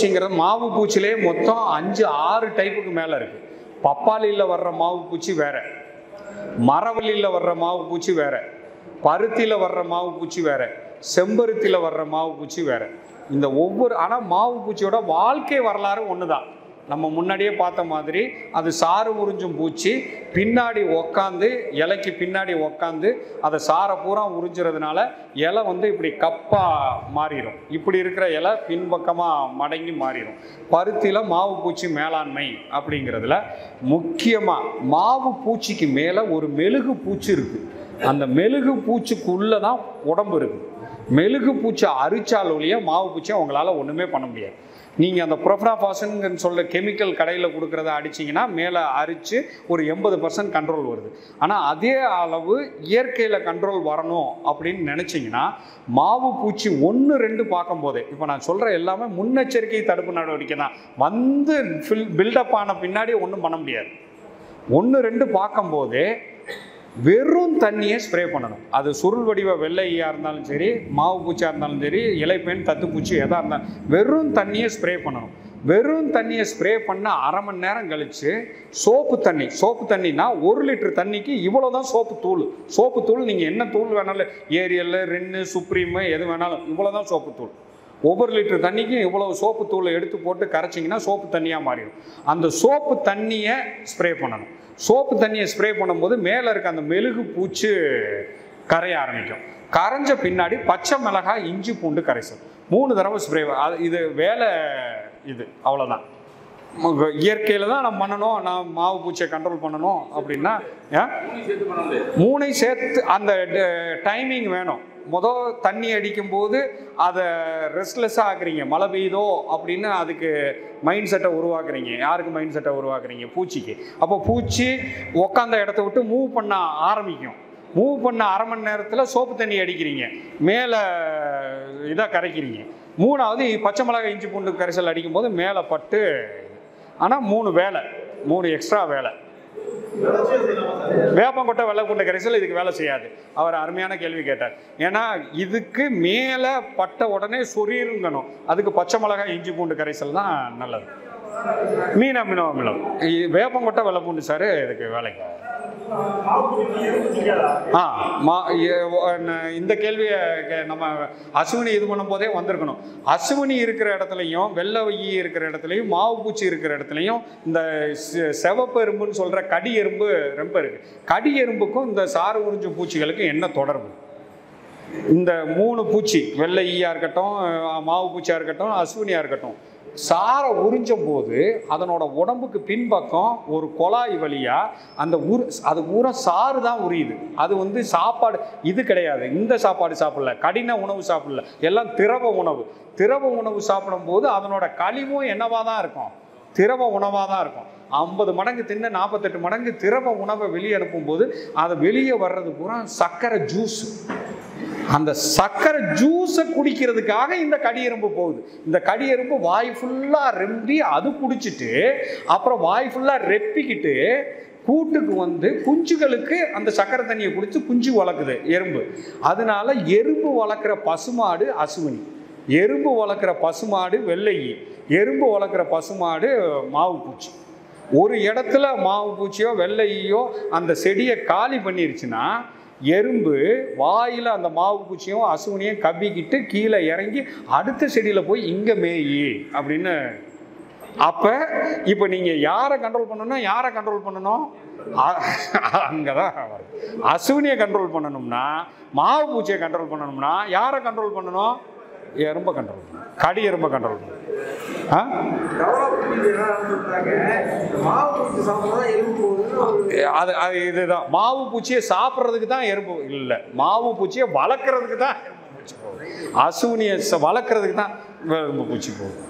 பூச்சிங்கிறது மாவு பூச்சிலே மொத்தம் அஞ்சு ஆறு டைப்புக்கு மேலே இருக்கு. பப்பாளியில் வர்ற மாவு பூச்சி வேற. மரவள்ளியில் வர்ற மாவு பூச்சி வேற. பருத்தியில் வர்ற மாவு பூச்சி வேற. செம்பருத்தியில் வர்ற மாவு பூச்சி வேற. இந்த ஒவ்வொரு ஆனால் மாவு பூச்சியோட வாழ்க்கை வரலாறு ஒன்று தான் நம்ம முன்னாடியே பார்த்த மாதிரி அது சாறு உறிஞ்சும் பூச்சி பின்னாடி உக்காந்து இலைக்கு பின்னாடி உக்காந்து அதை சாரை பூரா உறிஞ்சுறதுனால இலை வந்து இப்படி கப்பாக மாறிடும் இப்படி இருக்கிற இலை பின்பக்கமாக மடங்கி மாறிடும் பருத்தியில் மாவு பூச்சி மேலாண்மை அப்படிங்கிறதுல முக்கியமாக மாவு பூச்சிக்கு மேலே ஒரு மெழுகு பூச்சி இருக்குது அந்த மெழுகு பூச்சிக்குள்ளே தான் உடம்பு இருக்குது மெழுகு பூச்சி அரிச்சால் ஒழிய மாவு பூச்சி அவங்களால ஒன்றுமே பண்ண முடியாது. நீங்கள் அந்த ப்ரொஃப்ராஃபாசன்ன்னு சொல்ல கெமிக்கல் கடையில் கொடுக்குறத அடிச்சிங்கன்னா மேலே அரித்து ஒரு எண்பது பர்சன்ட் கண்ட்ரோல் வருது. ஆனால் அதே அளவு இயற்கையில் கண்ட்ரோல் வரணும் அப்படின்னு நினச்சிங்கன்னா மாவு பூச்சி ஒன்று ரெண்டு பார்க்கும்போதே இப்போ நான் சொல்கிற எல்லாமே முன்னெச்சரிக்கை தடுப்பு நடவடிக்கை தான். வந்து ஃபில் பில்டப் ஆன பின்னாடி ஒன்றும் பண்ண முடியாது. ஒன்று ரெண்டு பார்க்கும்போதே வெறும் தண்ணியை ஸ்ப்ரே பண்ணணும். அது சுருள் வடிவ வெள்ளையாக இருந்தாலும் சரி மாவு பூச்சியாக இருந்தாலும் சரி இலைப்பேன் தத்துப்பூச்சி எதாக இருந்தாலும் வெறும் தண்ணியை ஸ்ப்ரே பண்ணணும். வெறும் தண்ணியை ஸ்ப்ரே பண்ண அரை மணி நேரம் கழித்து சோப்பு தண்ணி சோப்பு தண்ணினா ஒரு லிட்டர் தண்ணிக்கு இவ்வளோ தான் சோப்பு தூள். சோப்பு தூள் நீங்கள் என்ன தூள் வேணாலும் ஏரியல் ரென்னு சுப்ரீமு எது வேணாலும் இவ்வளோ தான் சோப்பு தூள். ஒவ்வொரு லிட்டர் தண்ணிக்கும் இவ்வளவு சோப்பு தூளை எடுத்து போட்டு கரைச்சிங்கன்னா சோப்பு தண்ணியாக மாறிடும். அந்த சோப்பு தண்ணியை ஸ்ப்ரே பண்ணணும். சோப்பு தண்ணியை ஸ்ப்ரே பண்ணும்போது மேலே இருக்க அந்த மெழுகு பூச்சி கரைய ஆரம்பிக்கும். கரைஞ்ச பின்னாடி பச்சை மிளகாய் இஞ்சி பூண்டு கரைசல். மூணு தடவை ஸ்ப்ரே அது இது வேலை இது அவ்வளோதான் இயற்கையில் தான் நம்ம பண்ணணும். நான் மாவு பூச்சியை கண்ட்ரோல் பண்ணணும் அப்படின்னா ஏன்? மூணை சேர்த்து அந்த டைமிங் வேணும். மொதல் தண்ணி அடிக்கும்போது அதை ரெஸ்ட்லெஸ்ஸாக ஆக்குறீங்க. மழை பெய்யுதோ அப்படின்னு அதுக்கு மைண்ட் செட்டை உருவாக்குறீங்க. யாருக்கு மைண்ட் செட்டை உருவாக்குறீங்க? பூச்சிக்கு. அப்போ பூச்சி உக்காந்த இடத்த விட்டு மூவ் பண்ண ஆரம்பிக்கும். மூவ் பண்ண அரை மணி நேரத்தில் சோப்பு தண்ணி அடிக்கிறீங்க. மேலே இதாக கரைக்கிறீங்க. மூணாவது பச்சை மிளகாய் இஞ்சி பூண்டு கரைசல் அடிக்கும்போது மேலே பட்டு ஆனால் மூணு வேலை. மூணு எக்ஸ்ட்ரா வேலை. வேப்பங்கொட்டை வெள்ளைப்பூண்டை கரைசல் இதுக்கு வேலை செய்யாது. அவர் அருமையான கேள்வி கேட்டார். ஏன்னா இதுக்கு மேலே பட்ட உடனே சொரீருங்கணும் அதுக்கு பச்சை மிளகாய் இஞ்சி பூண்டு கரைசல் தான் நல்லது. மீன் அமினோ அமிலம். வேப்பங்கொட்டை வெள்ளைப்பூண்டு சார் இதுக்கு வேலைக்கு ஆ மா இந்த கேள்வியை நம்ம அசுவினி இது பண்ணும் போதே வந்திருக்கணும். அசுவினி இருக்கிற இடத்துலையும் வெள்ளை ஈ இருக்கிற இடத்துலையும் மாவு பூச்சி இருக்கிற இடத்துலையும் இந்த செவப்பு எறும்புன்னு சொல்கிற கடி எறும்பு ரொம்ப இருக்கு. கடி எறும்புக்கும் இந்த சாறு உறிஞ்சு பூச்சிகளுக்கும் என்ன தொடர்பு? இந்த மூணு பூச்சி வெள்ளை ஈயாக இருக்கட்டும் மாவு பூச்சியாக இருக்கட்டும் அசுவினியாக இருக்கட்டும் சாரை உறிஞ்சும் போது அதனோட உடம்புக்கு பின்பக்கம் ஒரு குழாய் வழியாக அந்த ஊர் அது பூரா சாறு தான் உரியுது. அது வந்து சாப்பாடு இது கிடையாது. இந்த சாப்பாடு சாப்பிடல கடின உணவு சாப்பிடல. எல்லாம் திரவ உணவு. திரவ உணவு சாப்பிடும்போது அதனோட கழிவும் என்னவாக தான் இருக்கும்? திரவ உணவாக தான் இருக்கும். ஐம்பது மடங்கு தின்ன நாற்பத்தெட்டு மடங்கு திரவ உணவை வெளியே அனுப்பும்போது அதை வெளியே வர்றது பூரா சர்க்கரை ஜூஸ் அந்த சர்க்கரை ஜூஸை குடிக்கிறதுக்காக இந்த கடியெறும்பு போகுது. இந்த கடியெறும்பு வாய் ஃபுல்லாக ரெம்பி அது குடிச்சிட்டு அப்புறம் வாய் ஃபுல்லாக ரெப்பிக்கிட்டு கூட்டுக்கு வந்து குஞ்சுகளுக்கு அந்த சக்கரை தண்ணியை குடித்து குஞ்சு வளர்க்குது எறும்பு. அதனால எறும்பு வளர்க்குற பசுமாடு அசுவினி. எறும்பு வளர்க்குற பசுமாடு வெள்ளை. எறும்பு வளர்க்குற பசுமாடு மாவு பூச்சி. ஒரு இடத்துல மாவு பூச்சியோ வெள்ளையோ அந்த செடியை காலி பண்ணிருச்சுன்னா எறும்பு வாயில் அந்த மாவு பூச்சியும் அசுவனையும் கவ்விக்கிட்டு கீழே இறங்கி அடுத்த செடியில் போய் இங்கே மேயி அப்படின்னு அப்போ இப்போ நீங்கள் யாரை கண்ட்ரோல் பண்ணணும்? யாரை கண்ட்ரோல் பண்ணணும்? அங்கே தான் வருது அசுவினியை கண்ட்ரோல் பண்ணணும்னா மாவு பூச்சியை கண்ட்ரோல் பண்ணணும்னா யாரை கண்ட்ரோல் பண்ணணும்? எறும்பை கண்ட்ரோல் பண்ணணும். கடி எறும்பை கண்ட்ரோல் பண்ணணும். ஆ? அது அது இதுதான். மாவு பூச்சியை சாப்பிட்றதுக்கு தான் எறும்பு இல்லை மாவு பூச்சியை வளர்க்குறதுக்கு தான் எறும்பு பூச்சி போகும் அசுவினியை வளர்க்குறதுக்கு தான் எறும்பு பூச்சி போகுது.